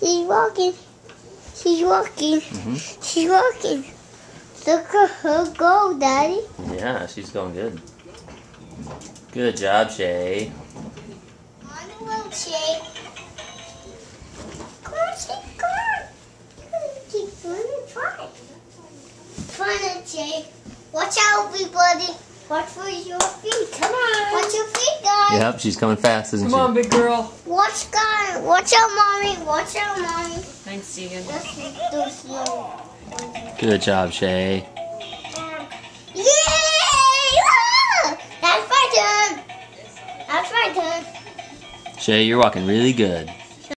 She's walking. She's walking. hmm She's walking. Look at her go, Daddy. Yeah, she's going good. Good job, Shae. On the road, Shae. Come on, Shae, come on. Keep running, try. Try it, Shae. Watch out, everybody. Watch for your feet. Come on. Watch your feet, guys. Yep, she's coming fast, isn't Come on, big girl. Watch, guys. Watch out, mommy. Watch out, mommy. Thanks, Deagan. Let's do slow. Good job, Shae. Yay! Ah! That's my turn. That's my turn. Shae, you're walking really good.